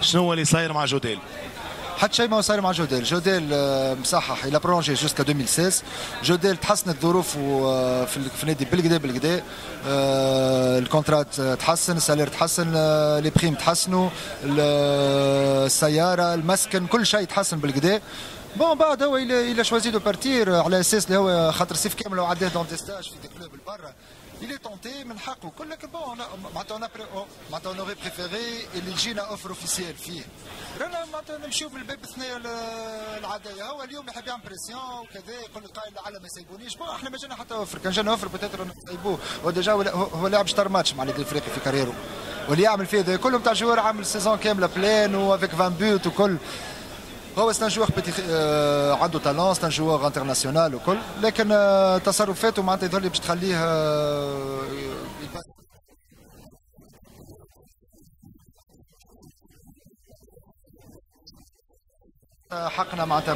شنو هو اللي صاير مع جوديل؟ حتى شيء ما صاير مع جوديل. جوديل آه، مصحح. il a prolongé jusqu'à 2016 جوديل تحسنت ظروفه آه، في النادي بالكدا بالكدا آه، ال contrat تحسن ال salaire تحسن les primes تحسنوا السيارة المسكن كل شيء تحسن بالكدا bon بعد هو il a choisi de partir على أساس اللي هو خاطر صيف كامل وعداه dans des stages في des clubs برا. Il est tenté من حقه. كل لكن bon معناتها معناتها on préférerait اللي يجينا offre officielle فيه. رانا معناتها نمشيو بالباب الثنيه العادية. هو اليوم يحب يعمل pression وكذا يقول قائل لعل ما يسيبونيش. بون إحنا ما جانا حتى offre. كان جانا offre peut-être نسيبوه هو déjà هو لاعب شطر ماتش مع النادي الافريقي في carrière و. واللي يعمل فيه ده كله نتاع joueur عامل saison كاملة pleine و avec vingt buts وكل. هو c'est un joueur آه عنده talent c'est un joueur international وكل. لكن آه تصرفاته معناتها يظهر لي باش تخليه حقنا معناتها